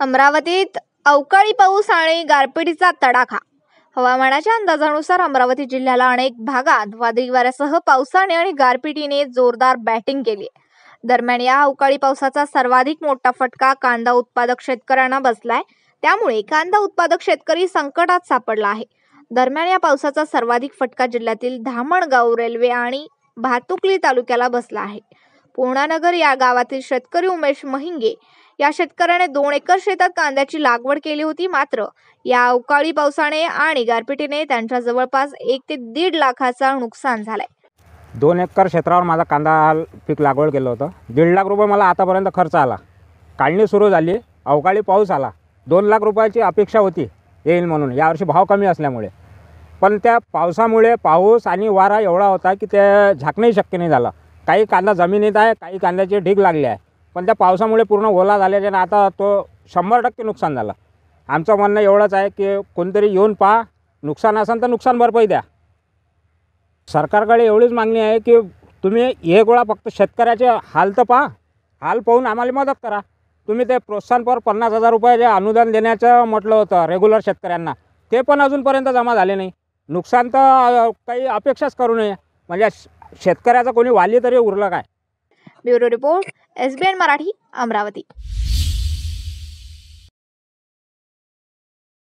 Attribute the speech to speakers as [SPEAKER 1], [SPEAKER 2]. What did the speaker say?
[SPEAKER 1] अमरावतीत अवकाळी पाऊस आणि गारपिटीचा तडाखा. हवामानाच्या अंदाजानुसार अमरावती जिल्ह्याला अनेक भागात वादळी वाऱ्यासह पावसाने आणि गारपिटीने जोरदार बॅटिंग केली दरम्यान या अवकाळी पावसाचा सर्वाधिक मोठा फटका कांदा उत्पादक शेतकऱ्यांना बसलाय. त्यामुळे कांदा उत्पादक शेतकरी संकटात सापडला आहे. दरम्यान या पावसाचा सर्वाधिक फटका जिल्ह्यातील धामणगाव रेल्वे आणि भातुकली तालुक्याला बसला आहे. पूर्णानगर या गावातील शेतकरी उमेश महिंगे या शेतकऱ्याने दोन एकर शेतात कांद्याची लागवड केली होती मात्र या अवकाळी पावसाने आणि गारपिटीने त्यांच्या जवळपास एक ते दीड लाखाचा नुकसान झालंय.
[SPEAKER 2] दोन एकर क्षेत्रावर माझा कांदा पीक लागवड केलं होतं. दीड लाख रुपये मला आतापर्यंत खर्च आला. काढणी सुरू झाली अवकाळी पाऊस आला. दोन लाख रुपयाची अपेक्षा होती येईल म्हणून. यावर्षी भाव कमी असल्यामुळे. पण त्या पावसामुळे पाऊस आणि वारा एवढा होता की ते झाकणंही शक्य नाही झालं. काही कांदा जमिनीत आहे काही कांद्याचे ढीग लागले आहे. पण त्या पावसामुळे पूर्ण ओला झाल्याच्यानं आता तो शंभर टक्के नुकसान झालं. आमचं म्हणणं एवढंच आहे की कोणतरी येऊन पहा. नुकसान असेल तर नुकसान भरपाई द्या. सरकारकडे एवढीच मागणी आहे की तुम्ही एक वेळा फक्त शेतकऱ्याचे हाल तर पहा. हाल पाहून आम्हाला मदत करा. तुम्ही ते प्रोत्साहनपर पन्नास हजार रुपये जे अनुदान देण्याचं म्हटलं होतं रेग्युलर शेतकऱ्यांना ते पण अजूनपर्यंत जमा झाले नाही. नुकसान तर काही अपेक्षाच करू नये. म्हणजे श- शेतकऱ्याचा कोणी वाली तरी उरलं काय?
[SPEAKER 1] Bureau report. S B N Marathi Amravati.